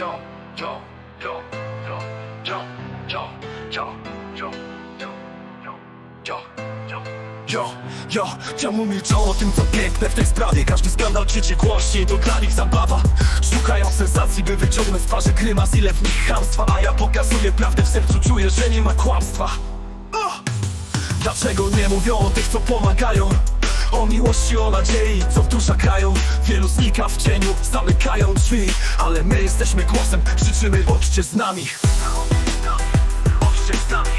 yo, yo, yo, yo, yo, yo, yo, yo, yo, yo, yo, yo. Jo, czemu milczą o tym co piękne w tej sprawie Każdy skandal krzyczy głośniej, to dla nich zabawa Szukają sensacji, by wyciągnąć z twarzy grymas Ile w nich chamstwa, a ja pokazuję prawdę w sercu Czuję, że nie ma kłamstwa! Dlaczego nie mówią o tych, co pomagają? O miłości, o nadziei, co w duszach grają. Wielu znika w cieniu, zamykają drzwi Ale my jesteśmy głosem, krzyczymy, bądźcie z nami. Bądźcie z nami,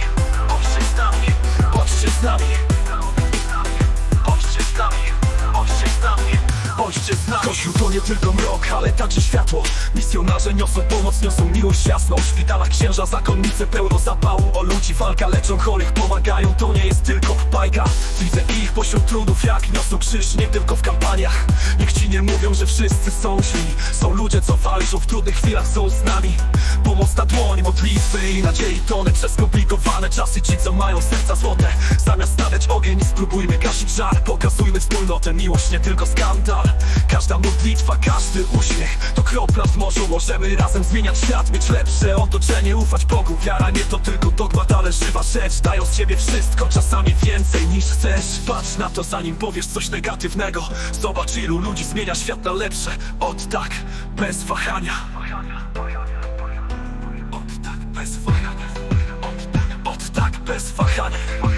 bądźcie z nami, bądźcie z nami. Bądźcie z nami, bądźcie z nami. Bądźcie z nami. Kościół to nie tylko mrok, ale także światło. Misjonarze niosą pomoc, niosą miłość jasną W szpitalach księża, zakonnice pełno zapału. O ludzi walka, leczą chorych, pomagają. To nie jest tylko pośród trudów, jak niosą krzyż Nie tylko w kampaniach. Niech ci nie mówią, że wszyscy są źli. Są ludzie, co walczą w trudnych chwilach, są z nami. Pomoc na dłoń, modlitwy i nadziei tony Przez skomplikowane czasy. Ci, co mają serca złote ogień, spróbujmy gasić żar Pokazujmy wspólnotę, miłość nie tylko skandal. Każda modlitwa, każdy uśmiech To kropla w morzu, możemy razem zmieniać świat Mieć lepsze otoczenie, ufać Bogu. Wiara nie to tylko dogmat, ale żywa rzecz. Dają z siebie wszystko, czasami więcej niż chcesz. Patrz na to zanim powiesz coś negatywnego. Zobacz ilu ludzi zmienia świat na lepsze. Od tak, bez wahania. Od tak bez wahania. Od tak bez wahania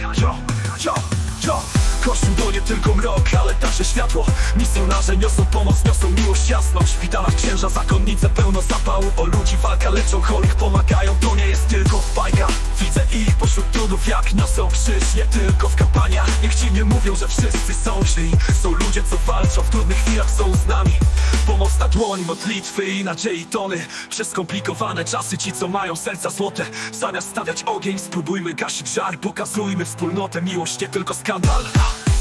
tylko mrok, ale także światło. Misjonarze niosą pomoc, niosą miłość jasną W szpitalach księża, zakonnice pełno zapału. O ludzi walka, leczą chorych, pomagają. To nie jest tylko bajka Widzę ich pośród trudów, jak niosą krzyż. Nie tylko w kampaniach. Niech ci nie mówią, że wszyscy są źli. Są ludzie, co walczą, w trudnych chwilach są z nami. Pomoc na dłoń, modlitwy i nadziei tony. Przez skomplikowane czasy ci, co mają serca złote. Zamiast stawiać ogień, spróbujmy gasić żar. Pokazujmy wspólnotę, miłość nie tylko skandal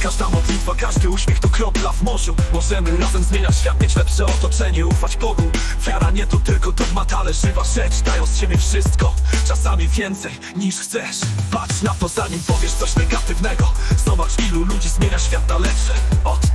Każda modlitwa, każdy uśmiech to kropla w morzu. Możemy razem zmieniać świat, mieć lepsze otoczenie, ufać Bogu. Wiara nie to tylko dogmat, ale żywa rzecz Dają z siebie wszystko, czasami więcej niż chcesz. Patrz na to zanim powiesz coś negatywnego. Zobacz ilu ludzi zmienia świat na lepsze. Od